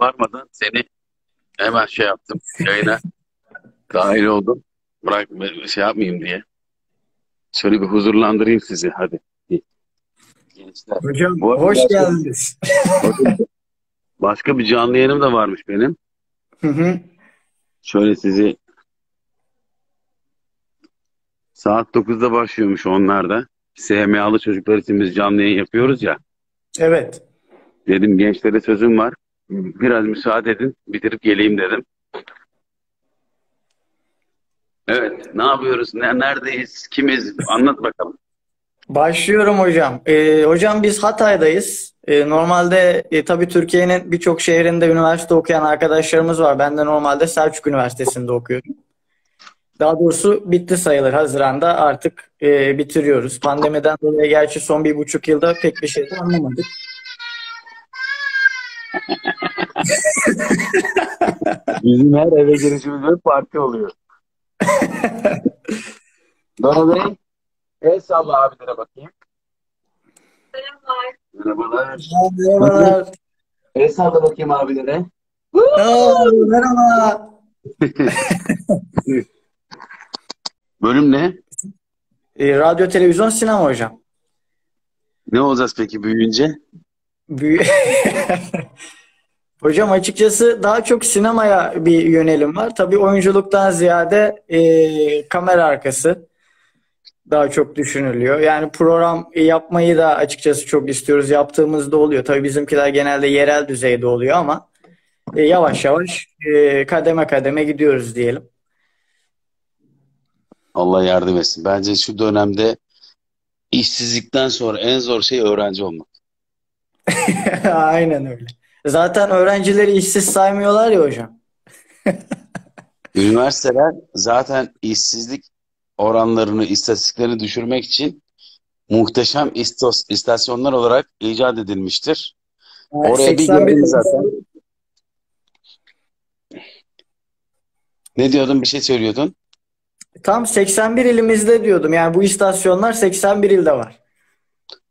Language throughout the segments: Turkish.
varmadan seni hemen şey yaptım. Yayına dahil oldum. Bırak şey yapmayayım diye. Şöyle bir huzurlandırayım sizi hadi. Gençler. Hocam Bu hoş başka, geldiniz. başka bir canlı yayınım da varmış benim. Hı hı. Şöyle sizi saat 9'da başlıyormuş onlar da. SMA'lı çocuklar için biz canlı yayın yapıyoruz ya. Evet. Dedim gençlere sözüm var. Biraz müsaade edin. Bitirip geleyim dedim. Evet. Ne yapıyoruz? Ne, neredeyiz? Kimiz? Anlat bakalım. Başlıyorum hocam. Ee, hocam biz Hatay'dayız. Ee, normalde e, tabii Türkiye'nin birçok şehrinde üniversite okuyan arkadaşlarımız var. Ben de normalde Selçuk Üniversitesi'nde okuyorum. Daha doğrusu bitti sayılır. Haziran'da artık e, bitiriyoruz. Pandemiden dolayı gerçi son bir buçuk yılda pek bir şey anlamadık. Bizim her eve girişimizde parti oluyor. Dora Bey, el salla abilere bakayım. Merhabalar. Merhabalar. Merhabalar. El salla bakayım abilere. Oo, merhaba. Bölüm ne? E, radyo, televizyon, sinema hocam. Ne olacağız peki büyüyünce? Hocam açıkçası daha çok sinemaya bir yönelim var. Tabii oyunculuktan ziyade e, kamera arkası daha çok düşünülüyor. Yani program yapmayı da açıkçası çok istiyoruz. Yaptığımızda oluyor. Tabii bizimkiler genelde yerel düzeyde oluyor ama e, yavaş yavaş e, kademe kademe gidiyoruz diyelim. Allah yardım etsin. Bence şu dönemde işsizlikten sonra en zor şey öğrenci olmak. Aynen öyle. Zaten öğrencileri işsiz saymıyorlar ya hocam. Üniversiteler zaten işsizlik oranlarını, istatistiklerini düşürmek için muhteşem istos, istasyonlar olarak icat edilmiştir. Evet, Oraya bir gelin zaten. Ne diyordun? Bir şey söylüyordun. Tam 81 ilimizde diyordum. Yani bu istasyonlar 81 ilde var.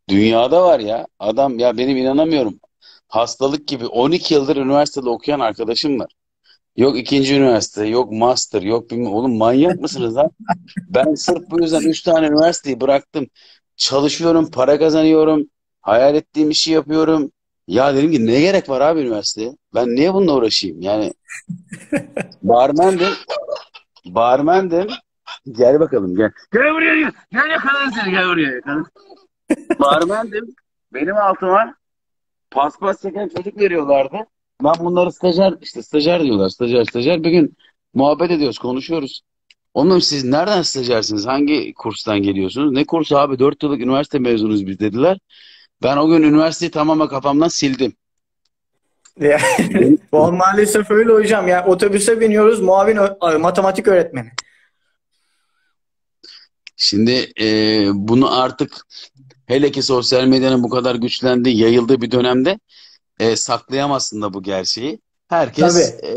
Dünyada var ya. Adam ya benim inanamıyorum. Hastalık gibi 12 yıldır üniversitede okuyan arkadaşım var. Yok ikinci üniversite, yok master, yok bilmem. Oğlum manyak mısınız lan? Ben sırf bu yüzden 3 tane üniversiteyi bıraktım. Çalışıyorum, para kazanıyorum. Hayal ettiğim işi yapıyorum. Ya dedim ki ne gerek var abi üniversiteye? Ben niye bununla uğraşayım? Yani barmendim. Barmendim. Gel bakalım gel. Gel buraya gel. Gel yakalarım seni gel buraya yakalarım. Barmendim. Benim altıma paspas çeken çocuk veriyorlardı. Ben bunları stajyer, işte stajyer diyorlar. Stajyer, stajyer. Bir gün muhabbet ediyoruz, konuşuyoruz. Onunla siz nereden stajyersiniz? Hangi kurstan geliyorsunuz? Ne kursu abi? Dört yıllık üniversite mezunuyuz biz dediler. Ben o gün üniversiteyi tamamen kafamdan sildim. Maalesef öyle hocam. Yani otobüse biniyoruz muavin matematik öğretmeni. Şimdi e, bunu artık hele ki sosyal medyanın bu kadar güçlendiği, yayıldığı bir dönemde e, saklayamazsın da bu gerçeği. Herkes e,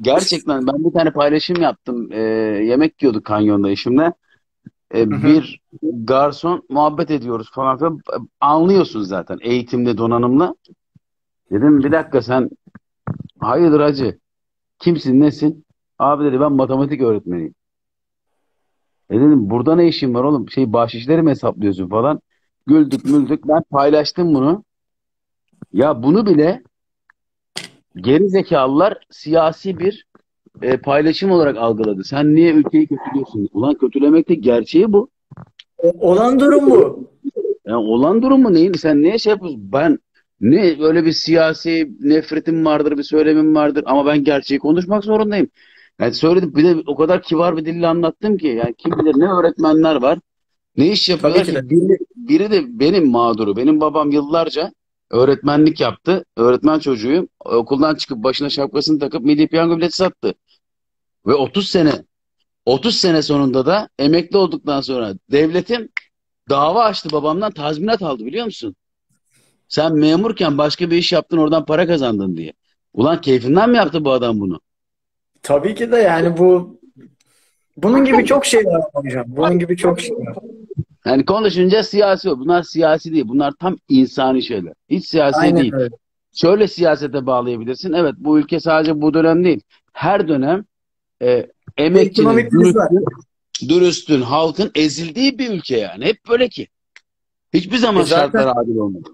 gerçekten ben bir tane paylaşım yaptım. E, yemek yiyorduk kanyonda eşimle. E, bir garson muhabbet ediyoruz falan filan. Anlıyorsun zaten eğitimde donanımla. Dedim bir dakika sen hayırdır hacı? Kimsin nesin? Abi dedi ben matematik öğretmeniyim. E dedim burada ne işin var oğlum? Şey bahşişleri mi hesaplıyorsun falan. Güldük müldük. Ben paylaştım bunu. Ya bunu bile geri zekalılar siyasi bir e, paylaşım olarak algıladı. Sen niye ülkeyi kötülüyorsun? Ulan kötülemek de gerçeği bu. Olan durum bu. Yani olan durum mu neyin? Sen niye şey yapıyorsun? Ben ne öyle bir siyasi nefretim vardır, bir söylemim vardır ama ben gerçeği konuşmak zorundayım. Yani söyledim bir de o kadar kibar bir dille anlattım ki yani kim bilir ne öğretmenler var. Ne iş yapıyorlar ki? Biri, biri de benim mağduru. Benim babam yıllarca öğretmenlik yaptı. Öğretmen çocuğuyum. Okuldan çıkıp başına şapkasını takıp milli piyango bileti sattı. Ve 30 sene 30 sene sonunda da emekli olduktan sonra devletim dava açtı babamdan tazminat aldı biliyor musun? Sen memurken başka bir iş yaptın oradan para kazandın diye. Ulan keyfinden mi yaptı bu adam bunu? Tabii ki de yani bu bunun gibi çok şey var hocam. Bunun gibi çok şey var. Yani konuşunca siyasi o. Bunlar siyasi değil. Bunlar tam insani şeyler. Hiç siyasi Aynen değil. Öyle. şöyle siyasete bağlayabilirsin. Evet bu ülke sadece bu dönem değil. Her dönem e, emekçinin, dürüstün, dürüstün, halkın ezildiği bir ülke yani. Hep böyle ki. Hiçbir zaman E zaten- şartlar adil olmadı.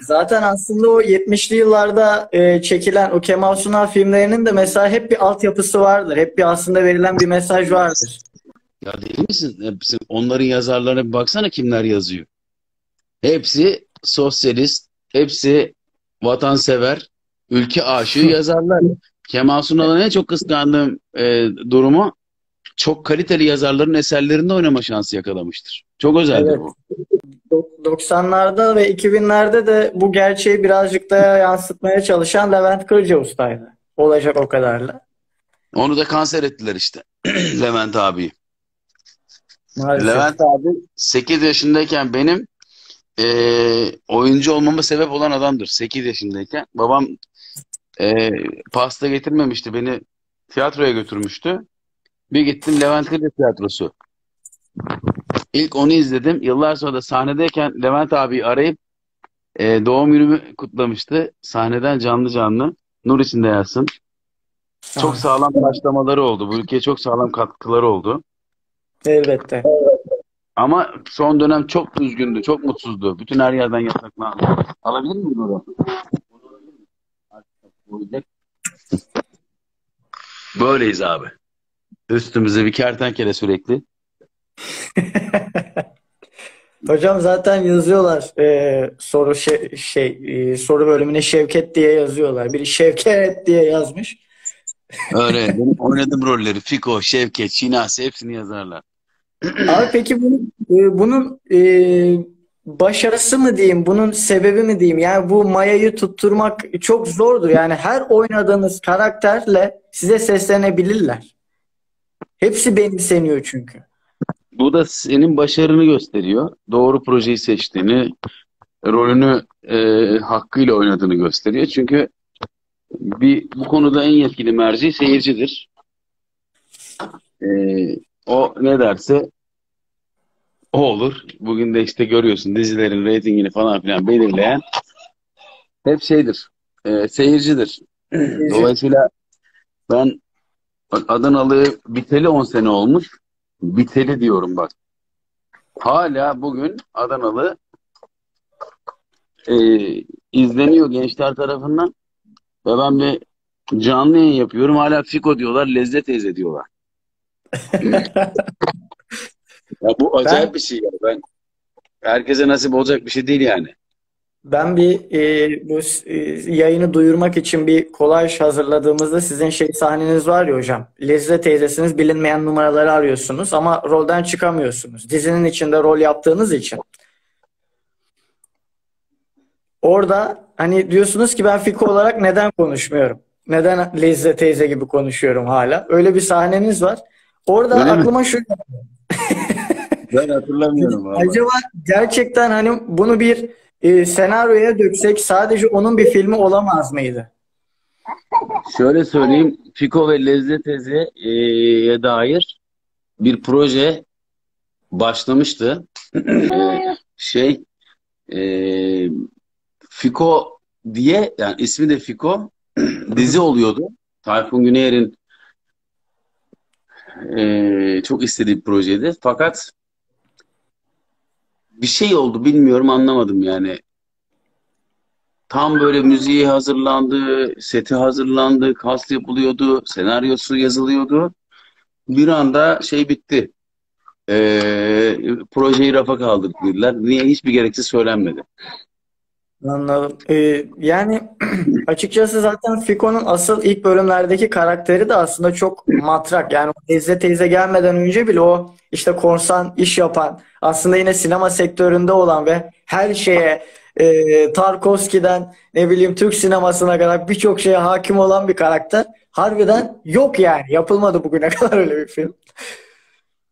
Zaten aslında o 70'li yıllarda e, çekilen o Kemal Sunal filmlerinin de mesela hep bir altyapısı vardır. Hep bir aslında verilen bir mesaj vardır. Ya değil misin? Hepsi, onların yazarlarına bir baksana kimler yazıyor. Hepsi sosyalist, hepsi vatansever, ülke aşığı yazarlar. Kemal Sunal'ın en çok kıskandığım e, durumu çok kaliteli yazarların eserlerinde oynama şansı yakalamıştır. Çok özeldir Evet. bu. Dok- 90'larda ve 2000'lerde de bu gerçeği birazcık da yansıtmaya çalışan Levent Kırca ustaydı. Olacak o kadarla. Onu da kanser ettiler işte. Levent abi. Maalesef. Levent abi 8 yaşındayken benim eee, oyuncu olmama sebep olan adamdır. 8 yaşındayken. Babam eee, pasta getirmemişti. Beni tiyatroya götürmüştü. Bir gittim Levent Kırca tiyatrosu. İlk onu izledim. Yıllar sonra da sahnedeyken Levent abi arayıp eee, doğum günümü kutlamıştı. Sahneden canlı canlı. Nur içinde yatsın. Çok Ah, sağlam başlamaları oldu. Bu ülkeye çok sağlam katkıları oldu. elbette. Ama son dönem çok üzgündü, çok mutsuzdu. Bütün her yerden yasaklandı. Alabilir miyim bunu? Böyleyiz abi. Üstümüze bir kertenkele sürekli. Hocam zaten yazıyorlar e, soru şey, şey e, soru bölümüne Şevket diye yazıyorlar. Biri Şevket diye yazmış. Öyle. Benim oynadığım rolleri Fiko, Şevket, Şinasi hepsini yazarlar. Abi peki bunun, e, bunun e, başarısı mı diyeyim, bunun sebebi mi diyeyim? Yani bu mayayı tutturmak çok zordur. Yani her oynadığınız karakterle size seslenebilirler. Hepsi benimseniyor çünkü. Bu da senin başarını gösteriyor. Doğru projeyi seçtiğini, rolünü e, hakkıyla oynadığını gösteriyor. Çünkü bir bu konuda en yetkili merci seyircidir. E, o ne derse o olur. Bugün de işte görüyorsun dizilerin reytingini falan filan belirleyen hep şeydir. e, seyircidir. Dolayısıyla ben Adanalı biteli 10 sene olmuş. Biteli diyorum bak. Hala bugün Adanalı e, izleniyor gençler tarafından ve ben bir canlı yayın yapıyorum. Hala Fiko diyorlar, Lezzet teyze diyorlar. Ya bu acayip Ben- bir şey ya. Ben herkese nasip olacak bir şey değil yani. Ben bir e, bu e, yayını duyurmak için bir kolaj hazırladığımızda sizin şey sahneniz var ya hocam. Lezzet teyzesiniz bilinmeyen numaraları arıyorsunuz ama rolden çıkamıyorsunuz. Dizinin içinde rol yaptığınız için. Orada hani diyorsunuz ki ben Fiko olarak neden konuşmuyorum? Neden Lezzet teyze gibi konuşuyorum hala? Öyle bir sahneniz var. Orada Öyle mi? aklıma şu Ben hatırlamıyorum vallahi. Acaba gerçekten hani bunu bir e, senaryoya döksek sadece onun bir filmi olamaz mıydı? Şöyle söyleyeyim, Fiko ve Lezzet Teze'ye dair bir proje başlamıştı. Şey, e, Fiko diye, yani ismi de Fiko, dizi oluyordu. Tayfun Güneyer'in e, çok istediği bir projeydi. Fakat bir şey oldu, bilmiyorum, anlamadım yani. Tam böyle müziği hazırlandı, seti hazırlandı, kast yapılıyordu, senaryosu yazılıyordu. Bir anda şey bitti. Ee, projeyi rafa kaldırdık dediler. Niye? Hiçbir gereksiz söylenmedi. Anladım. E, yani açıkçası zaten Fiko'nun asıl ilk bölümlerdeki karakteri de aslında çok matrak. Yani teyze teyze gelmeden önce bile o işte korsan iş yapan, aslında yine sinema sektöründe olan ve her şeye e, Tarkovski'den ne bileyim Türk sinemasına kadar birçok şeye hakim olan bir karakter. Harbiden yok yani. Yapılmadı bugüne kadar öyle bir film.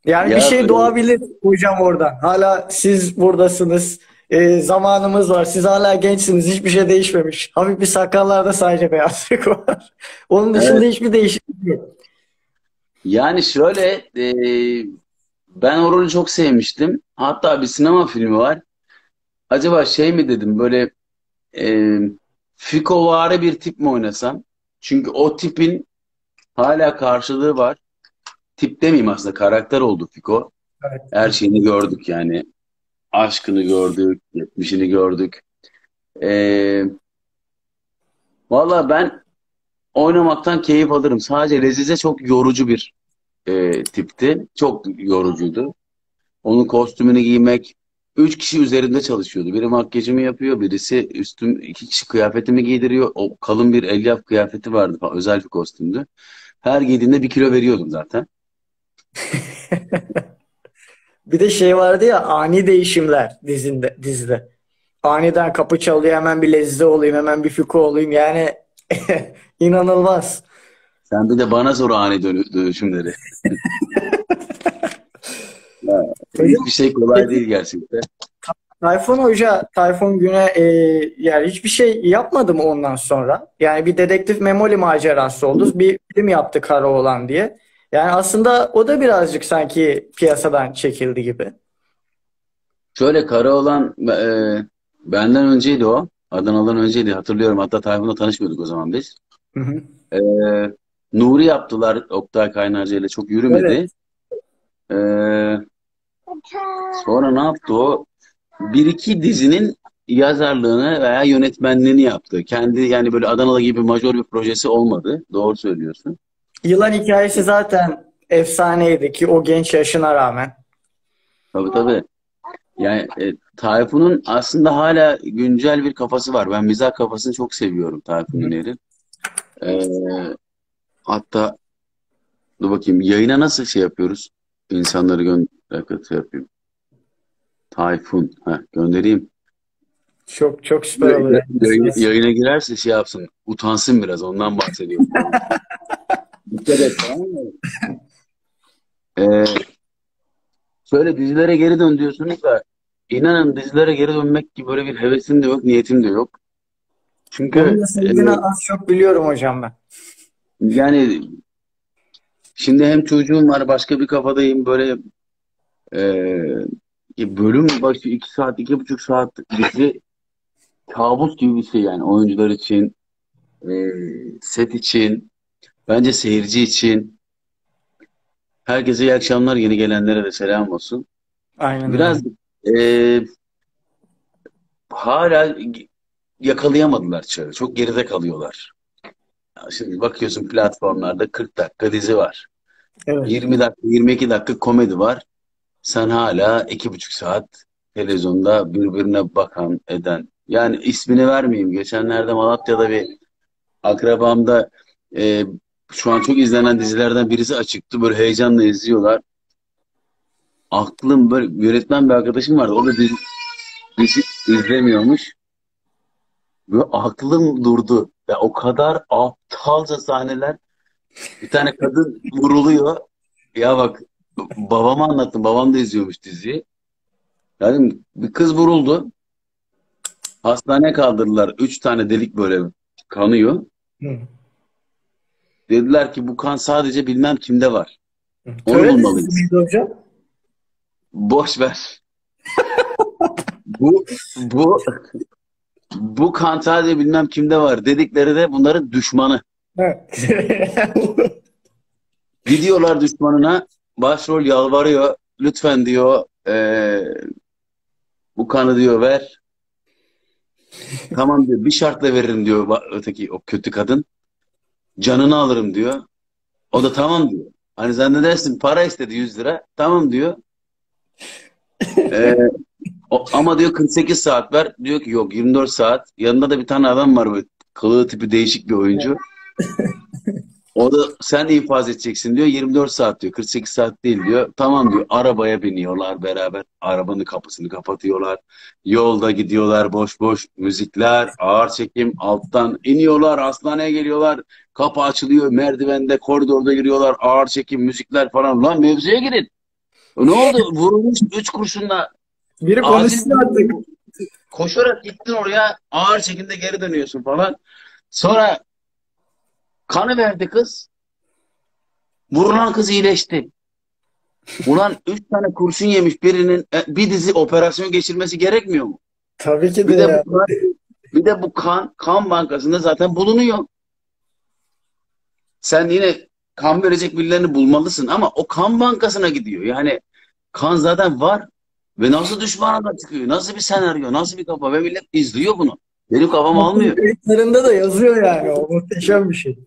Yani Ya bir şey doğabilir hocam oradan. Hala siz buradasınız. E, zamanımız var. Siz hala gençsiniz. Hiçbir şey değişmemiş. Hafif bir sakallarda sadece beyazlık var. Onun dışında hiçbir değişiklik yok. Yani şöyle, e, ben o rolü çok sevmiştim. Hatta bir sinema filmi var. Acaba şey mi dedim böyle e, Fikovari bir tip mi oynasam? Çünkü o tipin hala karşılığı var. Tip demeyeyim aslında karakter oldu Fiko. Evet. Her şeyini gördük yani. Aşkını gördük, yetmişini gördük. Ee, valla ben oynamaktan keyif alırım. Sadece Lezize çok yorucu bir e, tipti. Çok yorucuydu. Onun kostümünü giymek, üç kişi üzerinde çalışıyordu. Biri makyajımı yapıyor, birisi üstüm, iki kişi kıyafetimi giydiriyor. O kalın bir elyaf kıyafeti vardı falan, özel bir kostümdü. Her giydiğinde bir kilo veriyordum zaten. Bir de şey vardı ya ani değişimler dizinde, dizide. Aniden kapı çalıyor hemen bir Lezize olayım hemen bir Fiko olayım yani inanılmaz. Sen bir de bana sor ani dönü- dönüşümleri. Ya, hiçbir şey kolay değil gerçekten. Tayfun Hoca, Tayfun Güne e, yani hiçbir şey yapmadı mı ondan sonra? Yani bir dedektif Memoli macerası oldu. Bir film yaptı Karaoğlan diye. Yani aslında o da birazcık sanki piyasadan çekildi gibi. Şöyle Karaoğlan e, benden önceydi o. Adanalı'dan önceydi hatırlıyorum. Hatta Tayfun'la tanışmıyorduk o zaman biz. Hı hı. E, Nuri yaptılar Oktay Kaynarca ile çok yürümedi. E, sonra ne yaptı o? Bir iki dizinin yazarlığını veya yönetmenliğini yaptı. Kendi yani böyle Adanalı gibi majör bir projesi olmadı. Doğru söylüyorsun. Yılan hikayesi zaten efsaneydi ki o genç yaşına rağmen. Tabii tabii. Yani e, Tayfun'un aslında hala güncel bir kafası var. Ben mizah kafasını çok seviyorum Tayfun Üner'in. E, hatta dur bakayım yayına nasıl şey yapıyoruz? İnsanları gönder şey yapayım. Tayfun. Ha, göndereyim. Çok çok süper olur. Yayına, yayına girerse şey yapsın. Utansın biraz. Ondan bahsediyorum. Dikkat et tamam mı? Ee, şöyle dizilere geri dön diyorsunuz da inanın dizilere geri dönmek gibi böyle bir hevesim de yok, niyetim de yok. Çünkü Onun sebebini az çok biliyorum hocam ben. yani şimdi hem çocuğum var, başka bir kafadayım böyle e, bölüm başı iki saat, iki buçuk saat dizi kabus gibi bir şey yani oyuncular için, e, set için, bence seyirci için. Herkese iyi akşamlar, yeni gelenlere de selam olsun. Aynen Biraz e, hala yakalayamadılar çağı. Çok geride kalıyorlar. Ya Şimdi bakıyorsun platformlarda 40 dakika dizi var. Evet. 20 dakika, 22 dakika komedi var. Sen hala iki buçuk saat televizyonda birbirine bakan, eden. Yani ismini vermeyeyim. Geçenlerde Malatya'da bir akrabamda e, şu an çok izlenen dizilerden birisi açıktı. Böyle heyecanla izliyorlar. Aklım böyle yönetmen bir arkadaşım vardı. O da dizi, dizi izlemiyormuş. Böyle aklım durdu. Ya o kadar aptalca sahneler. Bir tane kadın vuruluyor. Ya bak babama anlattım. Babam da izliyormuş diziyi. Yani bir kız vuruldu. Hastaneye kaldırdılar. Üç tane delik böyle kanıyor. Hı. Dediler ki bu kan sadece bilmem kimde var. Onu Töre bulmalıyız. miydi hocam? Boş ver. Bu bu bu kan sadece bilmem kimde var dedikleri de bunların düşmanı. Evet. Gidiyorlar düşmanına başrol yalvarıyor. Lütfen diyor eee, bu kanı diyor ver. Tamam diyor bir şartla veririm diyor öteki o kötü kadın. Canını alırım diyor. O da tamam diyor. Hani zannedersin para istedi 100 lira. Tamam diyor. Eee, o- ama diyor 48 saat ver. Diyor ki yok 24 saat. Yanında da bir tane adam var böyle kılığı tipi değişik bir oyuncu. O da sen infaz edeceksin diyor. 24 saat diyor. 48 saat değil diyor. Tamam diyor. Arabaya biniyorlar beraber. Arabanın kapısını kapatıyorlar. Yolda gidiyorlar boş boş. Müzikler, ağır çekim. Alttan iniyorlar. Hastaneye geliyorlar. Kapı açılıyor. Merdivende, koridorda giriyorlar. Ağır çekim, müzikler falan. Lan mevzuya girin. Ne oldu? Vurulmuş 3 kurşunla. Biri konuşsun artık. koşarak gittin oraya. Ağır çekimde geri dönüyorsun falan. Sonra kanı verdi kız. Vurulan kız iyileşti. Ulan üç tane kurşun yemiş birinin e, bir dizi operasyon geçirmesi gerekmiyor mu? Tabii ki de Bir de ya. bu kadar, Bir de bu kan, kan bankasında zaten bulunuyor. Sen yine kan verecek birilerini bulmalısın ama o kan bankasına gidiyor. Yani kan zaten var ve nasıl düşmanına çıkıyor? Nasıl bir senaryo? Nasıl bir kafa? Ve millet izliyor bunu. Benim kafam almıyor. Kayıtlarında da yazıyor yani. O muhteşem bir şey.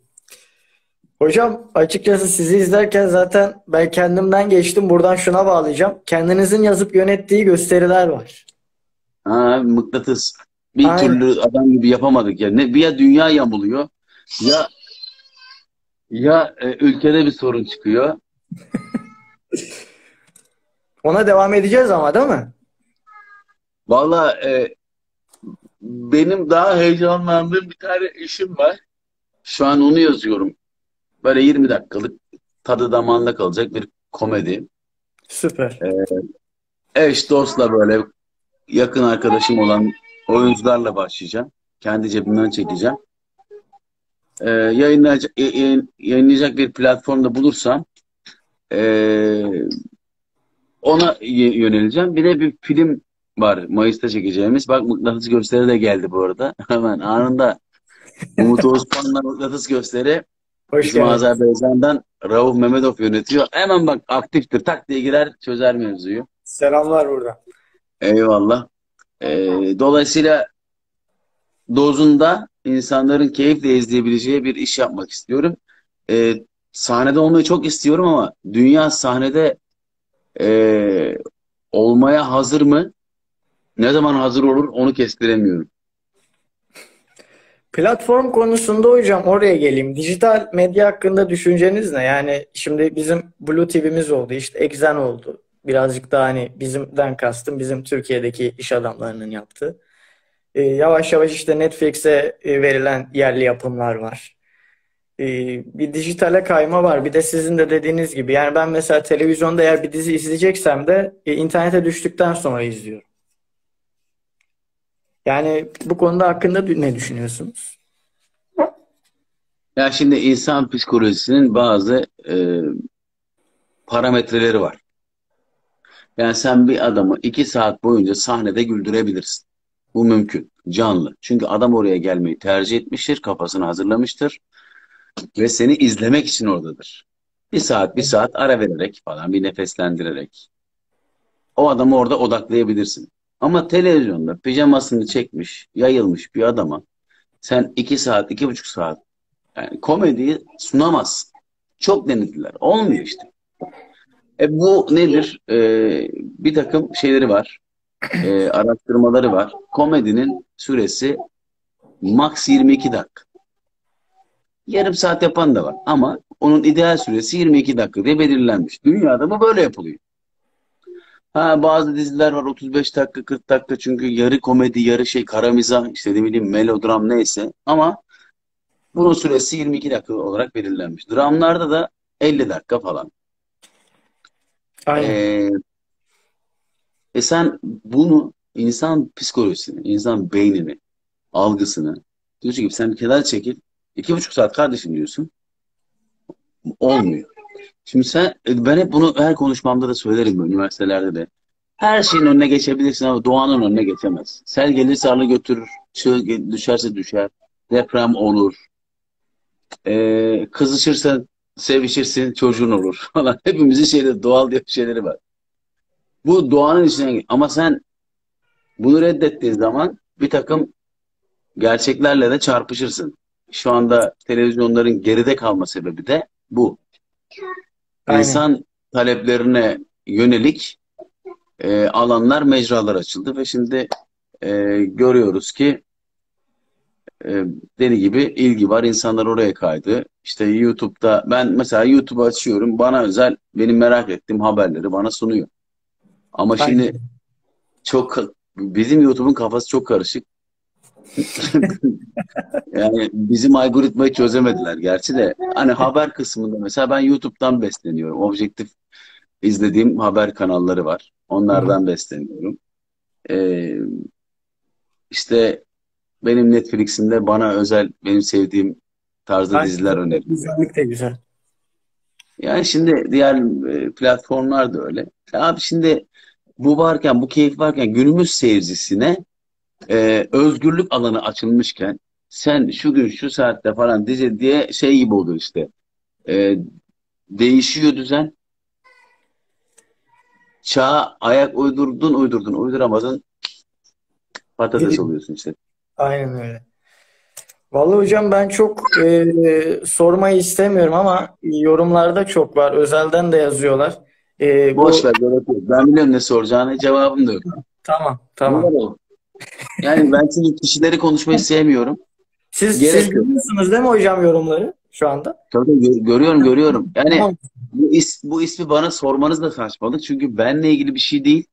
Hocam açıkçası sizi izlerken zaten ben kendimden geçtim. Buradan şuna bağlayacağım. Kendinizin yazıp yönettiği gösteriler var. Ha, mıknatıs. Bir Aynen. türlü adam gibi yapamadık ya. Ne, bir ya dünya yamuluyor ya ya e, ülkede bir sorun çıkıyor. Ona devam edeceğiz ama değil mi? Valla e, benim daha heyecanlandığım bir tane işim var. Şu an onu yazıyorum. Böyle 20 dakikalık tadı damağında kalacak bir komedi. Süper. Eş dostla böyle yakın arkadaşım olan oyuncularla başlayacağım. Kendi cebimden çekeceğim. Ee, yayınlayacak, yayın- yayınlayacak bir platformda bulursam ee, ona yöneleceğim. Bir de bir film var Mayıs'ta çekeceğimiz. Bak Mıknatıs gösteri de geldi bu arada. Hemen anında Umut Ozkan'la Mıknatıs gösteri Hoş bizim geldiniz. Azerbaycan'dan Rauf Mehmetov yönetiyor. Hemen bak aktiftir. Tak diye girer çözer mevzuyu. Selamlar buradan. Eyvallah. Ee, dolayısıyla dozunda insanların keyifle izleyebileceği bir iş yapmak istiyorum. Ee, sahnede olmayı çok istiyorum ama dünya sahnede ee, olmaya hazır mı? Ne zaman hazır olur onu kestiremiyorum. Platform konusunda hocam oraya geleyim. Dijital medya hakkında düşünceniz ne? Yani şimdi bizim Blue TV'miz oldu, işte Exxen oldu. Birazcık daha hani bizimden kastım bizim Türkiye'deki iş adamlarının yaptığı. Ee, yavaş yavaş işte Netflix'e e, verilen yerli yapımlar var. Ee, bir dijitale kayma var. Bir de sizin de dediğiniz gibi. Yani ben mesela televizyonda eğer bir dizi izleyeceksem de e, internete düştükten sonra izliyorum. Yani bu konuda hakkında ne düşünüyorsunuz? Ya şimdi insan psikolojisinin bazı ee, parametreleri var. Yani sen bir adamı iki saat boyunca sahnede güldürebilirsin. Bu mümkün. Canlı. Çünkü adam oraya gelmeyi tercih etmiştir, kafasını hazırlamıştır ve seni izlemek için oradadır. Bir saat, bir saat ara vererek falan, bir nefeslendirerek o adamı orada odaklayabilirsin. Ama televizyonda pijamasını çekmiş, yayılmış bir adama sen iki saat, iki buçuk saat yani komediyi sunamazsın. Çok denediler. Olmuyor işte. E bu nedir? E, bir takım şeyleri var. E, araştırmaları var. Komedinin süresi max 22 dakika. Yarım saat yapan da var. Ama onun ideal süresi 22 dakika diye belirlenmiş. Dünyada bu böyle yapılıyor. Ha, bazı diziler var 35 dakika 40 dakika çünkü yarı komedi yarı şey kara mizah işte ne bileyim melodram neyse ama bunun süresi 22 dakika olarak belirlenmiş. Dramlarda da 50 dakika falan. Aynen. Ee, e sen bunu insan psikolojisini, insan beynini, algısını diyorsun ki sen bir kenara çekil. iki buçuk saat kardeşim diyorsun. Olmuyor. Şimdi sen ben hep bunu her konuşmamda da söylerim üniversitelerde de. Her şeyin önüne geçebilirsin ama doğanın önüne geçemez. Sel gelirse arı götürür. Çığ düşerse düşer. Deprem olur. Ee, kızışırsan sevişirsin çocuğun olur falan. Hepimizin şeyde doğal diye şeyleri var. Bu doğanın içine ama sen bunu reddettiğin zaman bir takım gerçeklerle de çarpışırsın. Şu anda televizyonların geride kalma sebebi de bu. Aynen. İnsan taleplerine yönelik e, alanlar, mecralar açıldı ve şimdi e, görüyoruz ki e, deli gibi ilgi var. İnsanlar oraya kaydı. İşte YouTube'da ben mesela YouTube'u açıyorum. Bana özel benim merak ettiğim haberleri bana sunuyor. Ama şimdi Aynen. çok bizim YouTube'un kafası çok karışık. Yani bizim algoritmayı çözemediler gerçi de. Hani haber kısmında mesela ben YouTube'dan besleniyorum. Objektif izlediğim haber kanalları var. Onlardan besleniyorum. Ee, işte benim Netflix'imde bana özel benim sevdiğim tarzda Aynen. diziler öneriyor. Güzellik de güzel. Yani şimdi diğer e, platformlar da öyle. Abi şimdi bu varken, bu keyif varken günümüz seyircisine e, özgürlük alanı açılmışken sen şu gün şu saatte falan dizi diye şey gibi oluyor işte. E, değişiyor düzen. Çağa ayak uydurdun uydurdun uyduramadın patates oluyorsun işte. Aynen öyle. Vallahi hocam ben çok e, sormayı istemiyorum ama yorumlarda çok var. Özelden de yazıyorlar. E, bu Boş ver gerek yok. Ben biliyorum ne soracağını cevabım da yok. tamam tamam. Yani ben şimdi kişileri konuşmayı sevmiyorum. Siz Gerek siz görüyorsunuz değil mi hocam yorumları şu anda? Tabii gö- görüyorum görüyorum. Yani bu, is, bu ismi bana sormanız da saçmalık. Çünkü benle ilgili bir şey değil.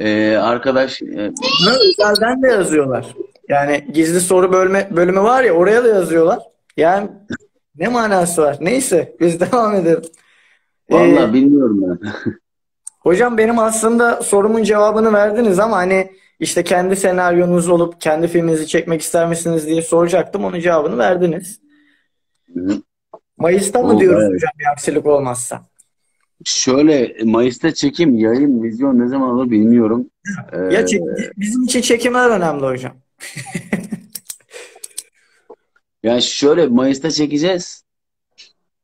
Ee, arkadaş e, özelden de yazıyorlar. Yani gizli soru bölme bölümü var ya oraya da yazıyorlar. Yani ne manası var? Neyse biz devam edelim. Ee, vallahi bilmiyorum ben. hocam benim aslında sorumun cevabını verdiniz ama hani işte kendi senaryonuz olup kendi filminizi çekmek ister misiniz diye soracaktım. Onun cevabını verdiniz. Mayıs'ta mı Oldu, diyoruz evet. hocam bir aksilik olmazsa? Şöyle Mayıs'ta çekim, yayın, vizyon ne zaman olur bilmiyorum. Ee, Ya çek- bizim için çekimler önemli hocam. yani şöyle Mayıs'ta çekeceğiz.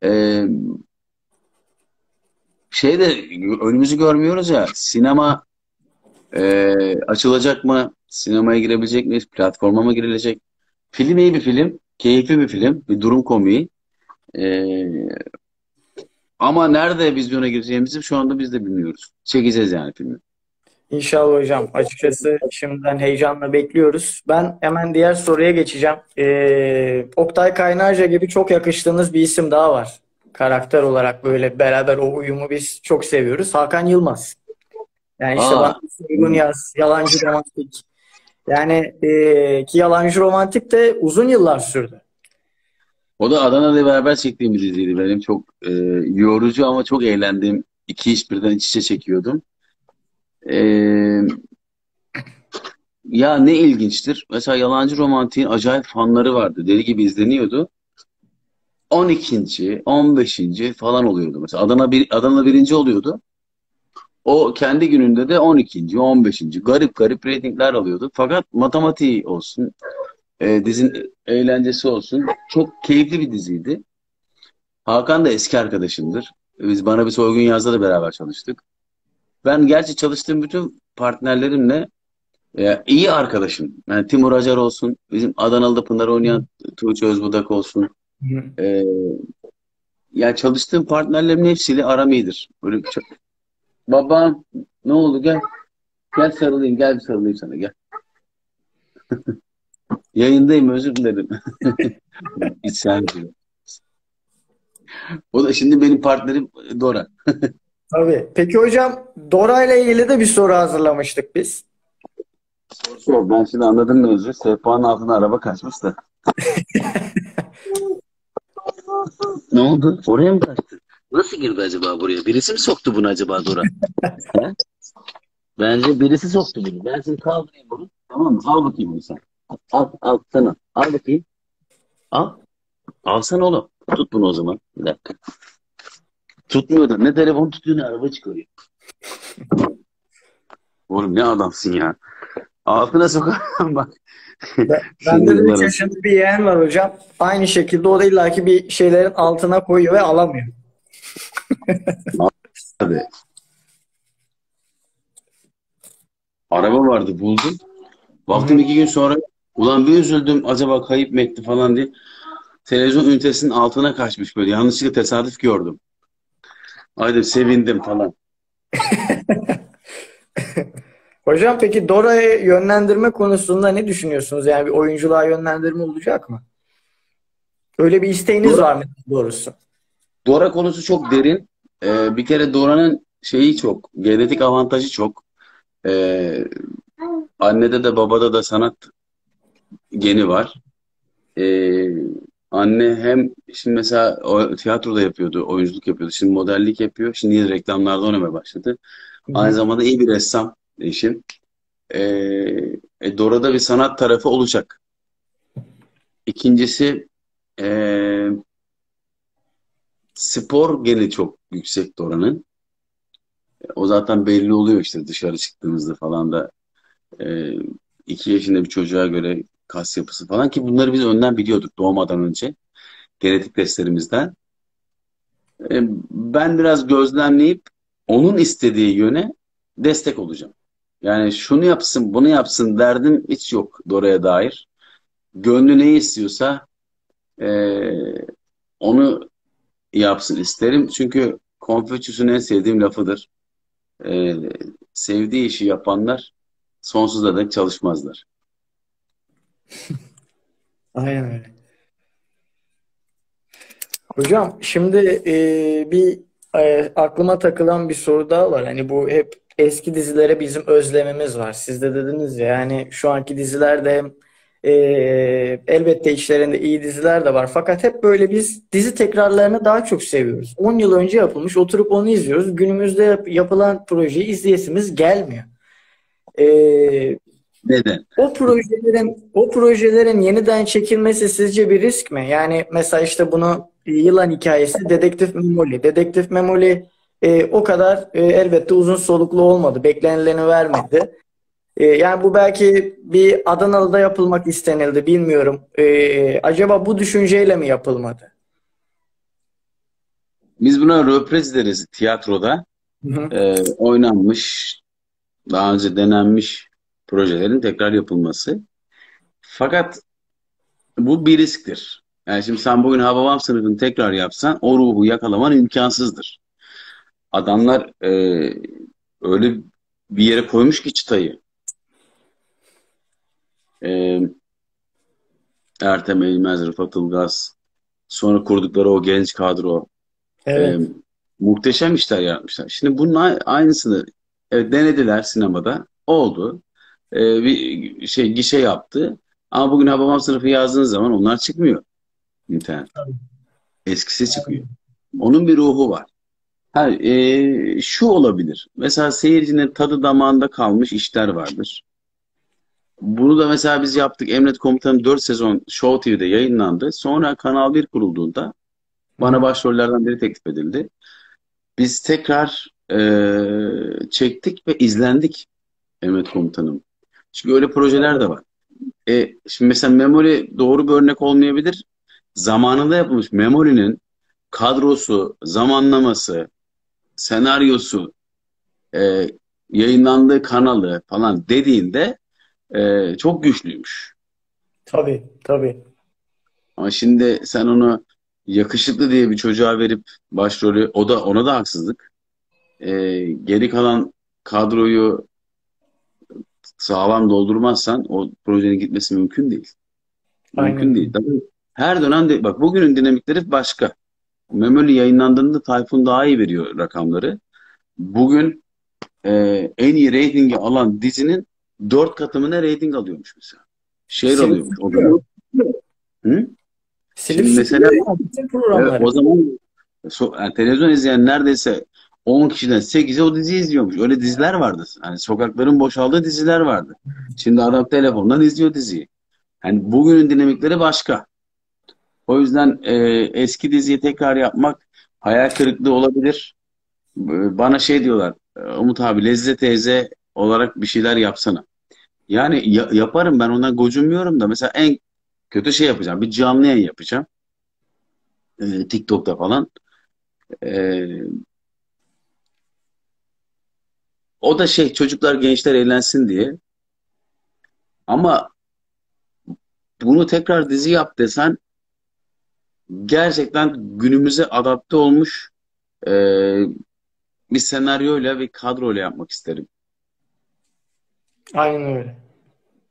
Ee, şey de önümüzü görmüyoruz ya. Sinema e, açılacak mı? Sinemaya girebilecek miyiz? Platforma mı girilecek? Film iyi bir film. Keyifli bir film. Bir durum komiği. Ee, ama nerede vizyona gireceğimizi şu anda biz de bilmiyoruz. Çekeceğiz yani filmi. İnşallah hocam. Açıkçası şimdiden heyecanla bekliyoruz. Ben hemen diğer soruya geçeceğim. Ee, Oktay Kaynarca gibi çok yakıştığınız bir isim daha var. Karakter olarak böyle beraber o uyumu biz çok seviyoruz. Hakan Yılmaz. Yani işte Aa. bana yaz, yalancı romantik. Yani e, ki yalancı romantik de uzun yıllar sürdü. O da Adana'da beraber çektiğim bir diziydi. Benim çok e, yorucu ama çok eğlendiğim iki iş birden iç içe çekiyordum. E, ya ne ilginçtir. Mesela Yalancı Romantik'in acayip fanları vardı. Deli gibi izleniyordu. 12. 15. falan oluyordu. Mesela Adana bir, Adana birinci oluyordu. O kendi gününde de 12. 15. Garip garip reytingler alıyordu. Fakat matematiği olsun, e, dizinin eğlencesi olsun. Çok keyifli bir diziydi. Hakan da eski arkadaşımdır. Biz Bana Bir Soygun Yaz'da da beraber çalıştık. Ben gerçi çalıştığım bütün partnerlerimle e, iyi arkadaşım. Yani Timur Acar olsun, bizim Adanalı'da Pınar oynayan Tuğçe Özbudak olsun. E, ya çalıştığım partnerlerimin hepsiyle aram iyidir. Böyle çok... Babam ne oldu gel. Gel sarılayım, gel bir sarılayım sana gel. Yayındayım özür dilerim. İsyan ediyor. O da şimdi benim partnerim Dora. Tabii. Peki hocam Dora ile ilgili de bir soru hazırlamıştık biz. Sor, ben şimdi anladım mevzuyu. Sehpanın altına araba kaçmış da. Ne oldu? Oraya mı kaçtı? Nasıl girdi acaba buraya? Birisi mi soktu bunu acaba Dora? Bence birisi soktu bunu. Ben şimdi kaldırayım bunu. Tamam mı? Al bakayım bunu sen. Al, al sana. Al bakayım. Al. Alsana oğlum. Tut bunu o zaman. Bir dakika. Tutmuyor da ne telefon tutuyor ne araba çıkarıyor. Oğlum ne adamsın ya. Altına sokarım bak. Ben- Bende de 3 bunlara- yaşında bir yeğen var hocam. Aynı şekilde o da illaki bir şeylerin altına koyuyor ve alamıyor. Tabii. Araba vardı buldum. Baktım iki gün sonra ulan bir üzüldüm acaba kayıp mı etti falan diye. Televizyon ünitesinin altına kaçmış böyle. Yanlışlıkla tesadüf gördüm. Haydi sevindim falan. Hocam peki Dora'yı yönlendirme konusunda ne düşünüyorsunuz? Yani bir oyunculuğa yönlendirme olacak mı? Öyle bir isteğiniz Dora- var mı doğrusu? Dora konusu çok derin. Ee, bir kere Dora'nın şeyi çok. Genetik avantajı çok. Ee, annede de babada da sanat geni var. Ee, anne hem şimdi mesela o, tiyatroda yapıyordu, oyunculuk yapıyordu. Şimdi modellik yapıyor. Şimdi yine reklamlarda oynamaya başladı. Aynı zamanda iyi bir ressam eşim. Ee, e, Dora'da bir sanat tarafı olacak. İkincisi ee, spor geni çok yüksek Dora'nın. O zaten belli oluyor işte dışarı çıktığımızda falan da ee, iki yaşında bir çocuğa göre kas yapısı falan ki bunları biz önden biliyorduk doğmadan önce genetik testlerimizden. E, ben biraz gözlemleyip onun istediği yöne destek olacağım. Yani şunu yapsın, bunu yapsın derdim hiç yok Dora'ya dair. Gönlü ne istiyorsa e, onu yapsın isterim. Çünkü Konfüçyüs'ün en sevdiğim lafıdır. E, sevdiği işi yapanlar sonsuza dek çalışmazlar. Aynen öyle. Hocam şimdi e, bir e, aklıma takılan bir soru daha var. Hani bu hep eski dizilere bizim özlemimiz var. Siz de dediniz ya yani şu anki dizilerde hem e, elbette içlerinde iyi diziler de var. Fakat hep böyle biz dizi tekrarlarını daha çok seviyoruz. 10 yıl önce yapılmış oturup onu izliyoruz. Günümüzde yap- yapılan projeyi izleyesimiz gelmiyor. E, Neden? o projelerin o projelerin yeniden çekilmesi sizce bir risk mi? Yani mesela işte bunu yılan hikayesi Dedektif Memoli. Dedektif Memoli e, o kadar e, elbette uzun soluklu olmadı. Beklenileni vermedi. E, yani bu belki bir Adanalı'da yapılmak istenildi. Bilmiyorum. E, acaba bu düşünceyle mi yapılmadı? Biz buna röprez deriz tiyatroda. Hı hı. E, oynanmış, daha önce denenmiş projelerin tekrar yapılması. Fakat bu bir risktir. Yani şimdi sen bugün Hababam sınıfını tekrar yapsan o ruhu yakalaman imkansızdır. Adamlar e, öyle bir yere koymuş ki çıtayı. E, Ertem Eğilmez, Rıfat Ilgaz, sonra kurdukları o genç kadro. Evet. e, muhteşem işler yapmışlar. Şimdi bunun aynısını evet, denediler sinemada. Oldu. E, bir şey gişe yaptı. Ama bugün Hababam sınıfı yazdığınız zaman onlar çıkmıyor internet. Eskisi çıkıyor. Onun bir ruhu var. Ha, e, şu olabilir. Mesela seyircinin tadı damağında kalmış işler vardır. Bunu da mesela biz yaptık. Emret Komutanım 4 sezon Show TV'de yayınlandı. Sonra Kanal 1 kurulduğunda bana başrollerden biri teklif edildi. Biz tekrar e, çektik ve izlendik Emret Komutanım. Çünkü öyle projeler de var. E, şimdi mesela Memoli doğru bir örnek olmayabilir. Zamanında yapılmış Memoli'nin kadrosu, zamanlaması, senaryosu, e, yayınlandığı kanalı falan dediğinde e, çok güçlüymüş. Tabii, tabii. Ama şimdi sen onu yakışıklı diye bir çocuğa verip başrolü, o da ona da haksızlık. E, geri kalan kadroyu sağlam doldurmazsan o projenin gitmesi mümkün değil. Mümkün Aynen. değil. Tabii her dönem de bak bugünün dinamikleri başka. Memoli yayınlandığında Tayfun daha iyi veriyor rakamları. Bugün e, en iyi reytingi alan dizinin dört katı mı ne reyting alıyormuş mesela. Şehir Silip alıyormuş. O zaman, Hı? silip Şimdi mesela evet, o zaman so- yani televizyon izleyen neredeyse 10 kişiden 8'i o diziyi izliyormuş. Öyle diziler vardı. Hani sokakların boşaldığı diziler vardı. Şimdi adam telefondan izliyor diziyi. Yani bugünün dinamikleri başka. O yüzden e, eski diziyi tekrar yapmak hayal kırıklığı olabilir. E, Bana şey diyorlar, e, Umut abi Lezzet teyze olarak bir şeyler yapsana. Yani ya- yaparım ben ondan gocunmuyorum da mesela en kötü şey yapacağım. Bir canlı yayın yapacağım. E, TikTok'ta falan. E, o da şey çocuklar gençler eğlensin diye. Ama bunu tekrar dizi yap desen gerçekten günümüze adapte olmuş e, bir senaryoyla bir kadroyla yapmak isterim. Aynen öyle.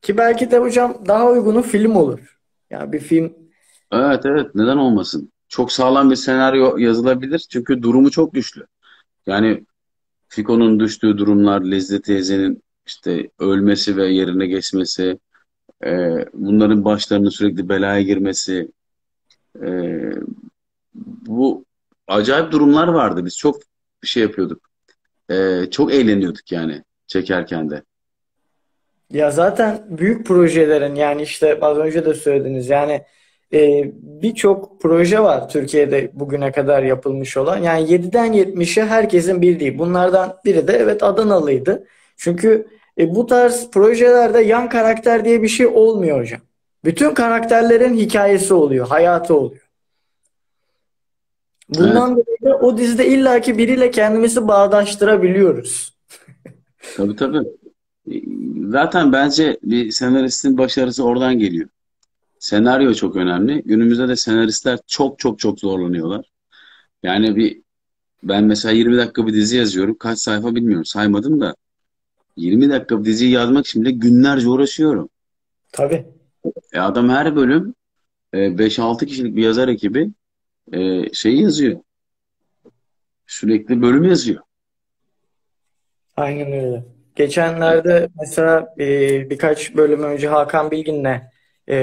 Ki belki de hocam daha uygunu film olur. Yani bir film Evet evet neden olmasın? Çok sağlam bir senaryo yazılabilir çünkü durumu çok güçlü. Yani Fiko'nun düştüğü durumlar, Lezzet teyzenin işte ölmesi ve yerine geçmesi, e, bunların başlarının sürekli belaya girmesi, e, bu acayip durumlar vardı. Biz çok bir şey yapıyorduk. E, çok eğleniyorduk yani çekerken de. Ya zaten büyük projelerin yani işte az önce de söylediniz yani e, birçok proje var Türkiye'de bugüne kadar yapılmış olan. Yani 7'den 70'e herkesin bildiği. Bunlardan biri de evet Adanalıydı. Çünkü E, bu tarz projelerde yan karakter diye bir şey olmuyor hocam. Bütün karakterlerin hikayesi oluyor, hayatı oluyor. Bundan dolayı da o dizide illaki biriyle kendimizi bağdaştırabiliyoruz. Tabii tabii. Zaten bence bir senaristin başarısı oradan geliyor. Senaryo çok önemli. Günümüzde de senaristler çok çok çok zorlanıyorlar. Yani bir ben mesela 20 dakika bir dizi yazıyorum. Kaç sayfa bilmiyorum. Saymadım da 20 dakika bir diziyi yazmak için bile günlerce uğraşıyorum. Tabii. E adam her bölüm e, 5-6 kişilik bir yazar ekibi e, şey yazıyor. Sürekli bölüm yazıyor. Aynen öyle. Geçenlerde mesela e, birkaç bölüm önce Hakan Bilgin'le e,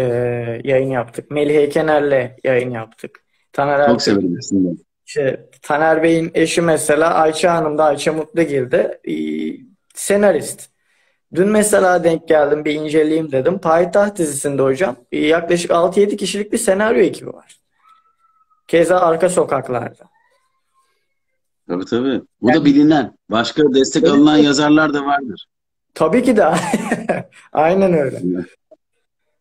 yayın yaptık. Melih Ekener'le yayın yaptık. Taner Çok Ertek, severim aslında. işte, Taner Bey'in eşi mesela Ayça Hanım da Ayça Mutlugil'de e, senarist. Dün mesela denk geldim bir inceleyeyim dedim. Payitaht dizisinde hocam e, yaklaşık 6-7 kişilik bir senaryo ekibi var. Keza Arka Sokaklar'da. Tabii tabii. Bu da bilinen. Başka destek alınan yazarlar da vardır. Tabii ki de. Aynen öyle.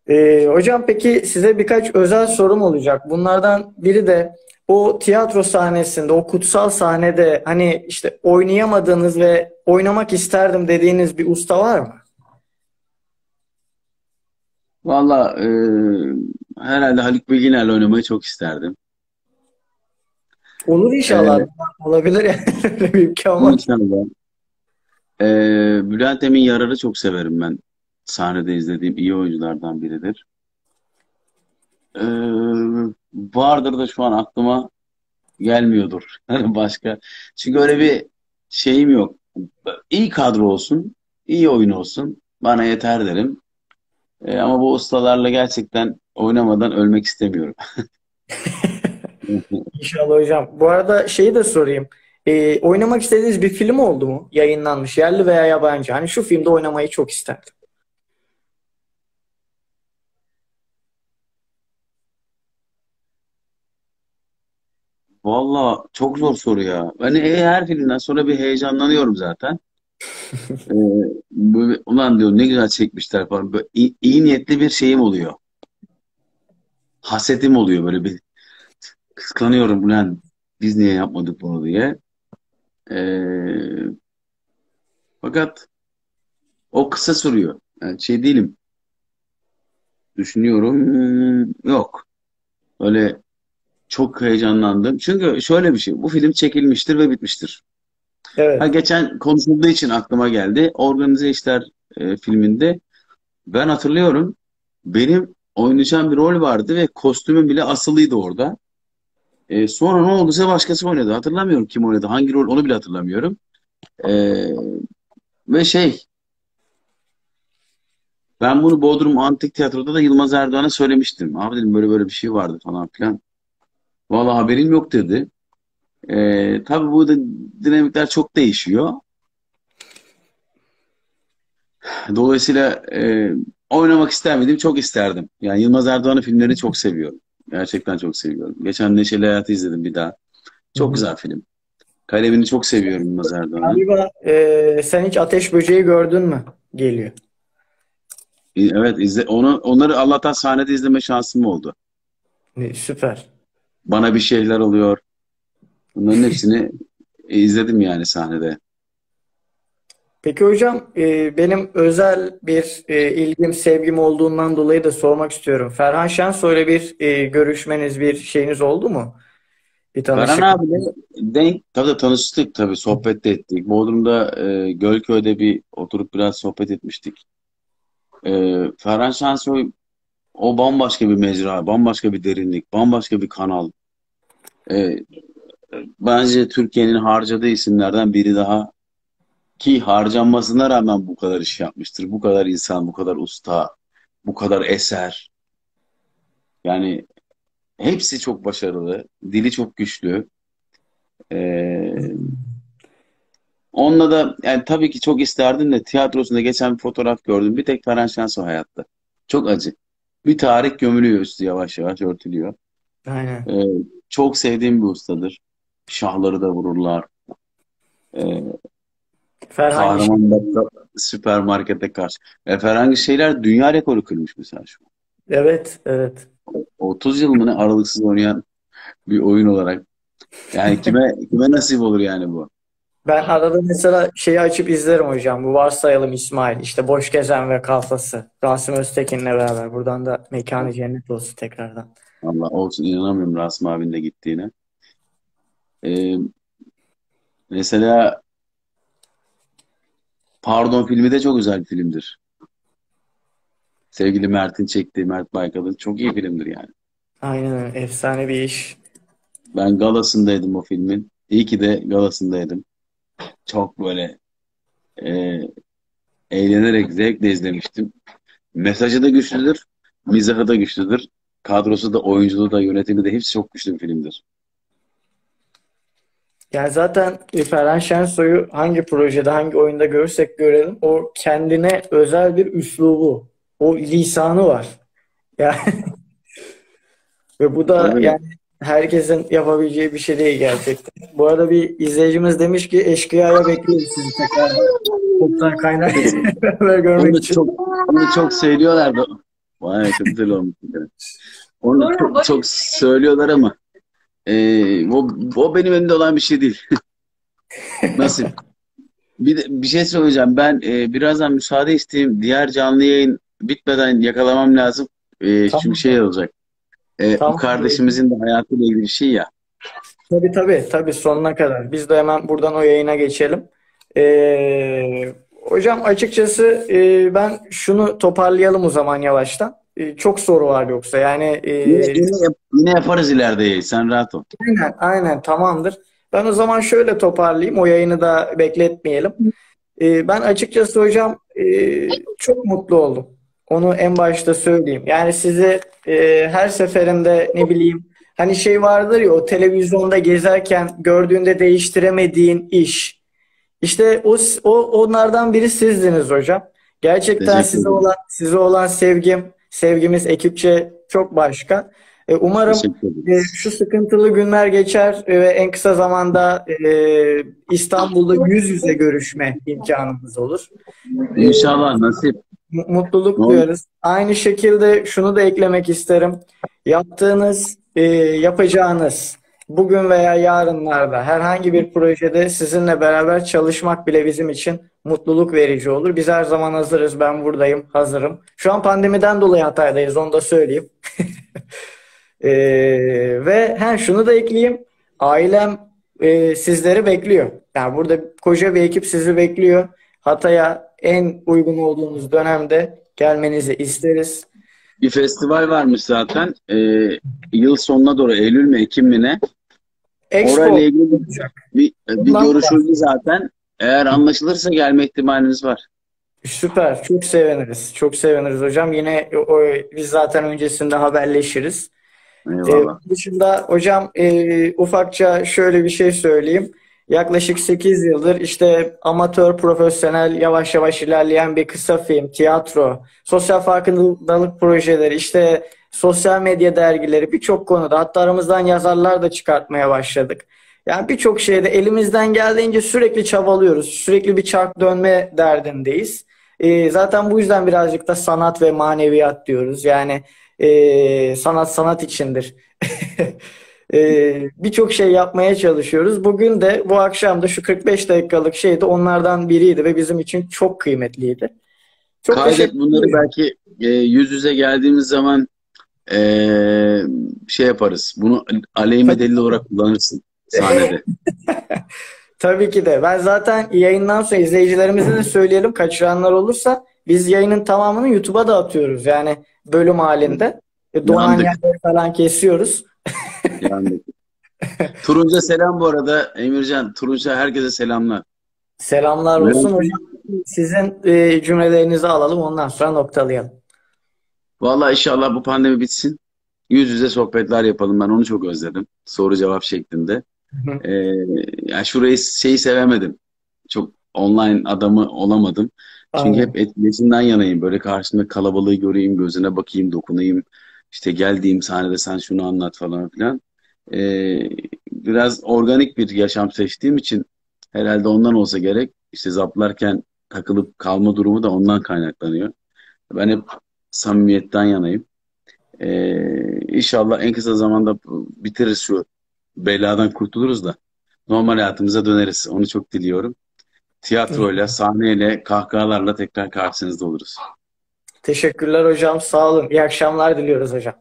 Ee, hocam peki size birkaç özel sorum olacak. Bunlardan biri de o tiyatro sahnesinde, o kutsal sahnede hani işte oynayamadığınız ve oynamak isterdim dediğiniz bir usta var mı? Valla e, herhalde Haluk Bilginer'le oynamayı çok isterdim. Olur inşallah. Evet. Olabilir yani. Öyle bir imkan var. İnşallah. E, Bülent Emin Yarar'ı çok severim ben. Sahnede izlediğim iyi oyunculardan biridir. E, vardır da şu an aklıma gelmiyordur. Başka. Çünkü öyle bir şeyim yok. İyi kadro olsun, iyi oyun olsun. Bana yeter derim. E, ama bu ustalarla gerçekten oynamadan ölmek istemiyorum. İnşallah hocam. Bu arada şeyi de sorayım. Ee, oynamak istediğiniz bir film oldu mu? Yayınlanmış, yerli veya yabancı. Hani şu filmde oynamayı çok isterdim. Valla çok zor soru ya. Hani her filmden sonra bir heyecanlanıyorum zaten. Ee, böyle, ulan diyorum ne güzel çekmişler falan. Böyle iyi, iyi niyetli bir şeyim oluyor. Hasetim oluyor böyle bir kıskanıyorum ulan biz niye yapmadık bunu diye. Ee, fakat o kısa sürüyor. Yani şey değilim. Düşünüyorum. Yok. Öyle çok heyecanlandım. Çünkü şöyle bir şey. Bu film çekilmiştir ve bitmiştir. Ha, Evet. geçen konuşulduğu için aklıma geldi. Organize İşler e, filminde ben hatırlıyorum benim oynayacağım bir rol vardı ve kostümüm bile asılıydı orada. E, sonra ne olduysa başkası oynadı. Hatırlamıyorum kim oynadı, hangi rol onu bile hatırlamıyorum. E, ve şey ben bunu Bodrum Antik Tiyatro'da da Yılmaz Erdoğan'a söylemiştim. Abi dedim böyle böyle bir şey vardı falan filan. Vallahi haberim yok dedi. E, tabii bu da dinamikler çok değişiyor. Dolayısıyla e, oynamak ister miydim? Çok isterdim. Yani Yılmaz Erdoğan'ın filmlerini çok seviyorum. Gerçekten çok seviyorum. Geçen Neşeli Hayat'ı izledim bir daha. Çok hı. güzel film. Kalemini çok seviyorum Yılmaz Erdoğan'ın. Galiba e, sen hiç Ateş Böceği gördün mü? Geliyor. E, Evet, izle, onu onları Allah'tan sahnede izleme şansım oldu. E, Süper. Bana bir şeyler oluyor. Bunların hepsini e, izledim yani sahnede. Peki hocam e, benim özel bir e, ilgim, sevgim olduğundan dolayı da sormak istiyorum. Ferhan Şensoy'la bir e, görüşmeniz, bir şeyiniz oldu mu? Bir Ferhan tanışık. abiyle denk tabii tanıştık tabii sohbet de ettik. Bodrum'da e, Gölköy'de bir oturup biraz sohbet etmiştik. E, Ferhan Şensoy o bambaşka bir mecra, bambaşka bir derinlik, bambaşka bir kanal. E, bence Türkiye'nin harcadığı isimlerden biri daha ki harcanmasına rağmen bu kadar iş yapmıştır. Bu kadar insan, bu kadar usta, bu kadar eser. Yani hepsi çok başarılı, dili çok güçlü. E, onunla da yani tabii ki çok isterdim de tiyatrosunda geçen bir fotoğraf gördüm. Bir tek Ferhan Şensoy hayatta. Çok acı. Bir tarih gömülüyor üstü yavaş yavaş örtülüyor. Aynen. E, çok sevdiğim bir ustadır. Şahları da vururlar. E, Ferhan Yeşil. Kahramanmaraş'ta süpermarkete karşı. Ve Ferhangi Şeyler dünya rekoru kırmış mesela şu an. Evet, evet. 30 yıl mı ne aralıksız oynayan bir oyun olarak. Yani kime kime nasip olur yani bu? Ben arada mesela şeyi açıp izlerim hocam. Bu varsayalım İsmail. İşte Boş Gezen ve Kafası. Rasim Öztekin'le beraber. Buradan da mekanı cennet olsun tekrardan. Allah olsun inanamıyorum Rasim abinin de gittiğine. Ee, mesela Pardon filmi de çok güzel bir filmdir. Sevgili Mert'in çektiği Mert Baykal'ın çok iyi filmdir yani. Aynen. Efsane bir iş. Ben galasındaydım o filmin. İyi ki de galasındaydım. Çok böyle e, eğlenerek zevkle izlemiştim. Mesajı da güçlüdür, mizahı da güçlüdür. Kadrosu da, oyunculuğu da, yönetimi de hepsi çok güçlü bir filmdir. Yani zaten Ferhan Şensoy'u hangi projede, hangi oyunda görürsek görelim o kendine özel bir üslubu, o lisanı var. Yani ve bu da Tabii. yani herkesin yapabileceği bir şey değil gerçekten. Bu arada bir izleyicimiz demiş ki eşkıyaya bekliyoruz sizi tekrar. Oktay Kaynak görmek Onu için. çok, onu çok söylüyorlar da. Vay çok güzel olmuş. Onu çok, çok söylüyorlar ama e, o, o benim elimde olan bir şey değil. Nasıl? Bir, de, bir şey söyleyeceğim. Ben e, birazdan müsaade isteyeyim. Diğer canlı yayın bitmeden yakalamam lazım. E, Tamam. çünkü şey olacak. E, Tamam. bu kardeşimizin de hayatıyla ilgili bir şey ya. Tabii tabii tabii sonuna kadar. Biz de hemen buradan o yayına geçelim. Ee, hocam açıkçası e, ben şunu toparlayalım o zaman yavaştan. E, çok soru var yoksa yani e, Yine, yine, yap- yine yaparız ileride. Sen rahat ol. aynen aynen tamamdır. Ben o zaman şöyle toparlayayım. O yayını da bekletmeyelim. E, ben açıkçası hocam e, çok mutlu oldum. Onu en başta söyleyeyim. Yani sizi e, her seferinde ne bileyim hani şey vardır ya o televizyonda gezerken gördüğünde değiştiremediğin iş. İşte o, o onlardan biri sizdiniz hocam. Gerçekten size olan size olan sevgim, sevgimiz ekipçe çok başka. E, umarım e, şu sıkıntılı günler geçer ve en kısa zamanda e, İstanbul'da yüz yüze görüşme imkanımız olur. İnşallah nasip. Mu- Mutluluk Doğru. duyarız. Aynı şekilde şunu da eklemek isterim. Yaptığınız, e, yapacağınız bugün veya yarınlarda herhangi bir projede sizinle beraber çalışmak bile bizim için mutluluk verici olur. Biz her zaman hazırız. Ben buradayım, hazırım. Şu an pandemiden dolayı Hatay'dayız, onu da söyleyeyim. E, ve he, şunu da ekleyeyim. Ailem e, sizleri bekliyor. Yani burada koca bir ekip sizi bekliyor. Hatay'a en uygun olduğunuz dönemde gelmenizi isteriz. Bir festival varmış zaten. E, yıl sonuna doğru Eylül mü Ekim mi ne? Expo Orayla ilgili olacak. bir, bir görüşüldü zaten. Eğer anlaşılırsa gelme ihtimalimiz var. Süper. Çok seviniriz. Çok seviniriz hocam. Yine o, biz zaten öncesinde haberleşiriz. Eyvallah. Ee, dışında hocam e, ufakça şöyle bir şey söyleyeyim. Yaklaşık 8 yıldır işte amatör, profesyonel, yavaş yavaş ilerleyen bir kısa film, tiyatro, sosyal farkındalık projeleri, işte sosyal medya dergileri birçok konuda hatta aramızdan yazarlar da çıkartmaya başladık. Yani birçok şeyde elimizden geldiğince sürekli çabalıyoruz. Sürekli bir çark dönme derdindeyiz. Ee, zaten bu yüzden birazcık da sanat ve maneviyat diyoruz. Yani e, sanat sanat içindir. Ee, birçok şey yapmaya çalışıyoruz. Bugün de bu akşam da şu 45 dakikalık şey de onlardan biriydi ve bizim için çok kıymetliydi. Çok Kaydet bunları belki e, yüz yüze geldiğimiz zaman e, şey yaparız. Bunu aleyhime delil olarak kullanırsın sahnede. Tabii ki de. Ben zaten yayından sonra izleyicilerimize de söyleyelim kaçıranlar olursa biz yayının tamamını YouTube'a da atıyoruz. Yani bölüm halinde. E, Donan yerleri falan kesiyoruz. Turunca selam bu arada. Emircan, Turunca herkese selamlar. Selamlar olsun hocam. Sizin e, cümlelerinizi alalım ondan sonra noktalayalım. Vallahi inşallah bu pandemi bitsin. Yüz yüze sohbetler yapalım. Ben onu çok özledim. Soru cevap şeklinde. Ee, yani şurayı şeyi sevemedim. Çok online adamı olamadım. Çünkü Aynen. hep etkileşimden yanayım. Böyle karşımda kalabalığı göreyim, gözüne bakayım, dokunayım. İşte geldiğim sahnede sen şunu anlat falan filan. Ee, biraz organik bir yaşam seçtiğim için herhalde ondan olsa gerek. işte zaplarken takılıp kalma durumu da ondan kaynaklanıyor. Ben hep samimiyetten yanayım. Ee, inşallah en kısa zamanda bitiririz şu beladan kurtuluruz da normal hayatımıza döneriz. Onu çok diliyorum. Tiyatroyla, sahneyle, kahkahalarla tekrar karşınızda oluruz. Teşekkürler hocam. Sağ olun. İyi akşamlar diliyoruz hocam.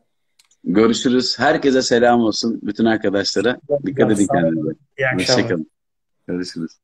Görüşürüz. Herkese selam olsun. Bütün arkadaşlara. Dikkat edin kendinize. İyi akşamlar. Hoşçakalın. Görüşürüz.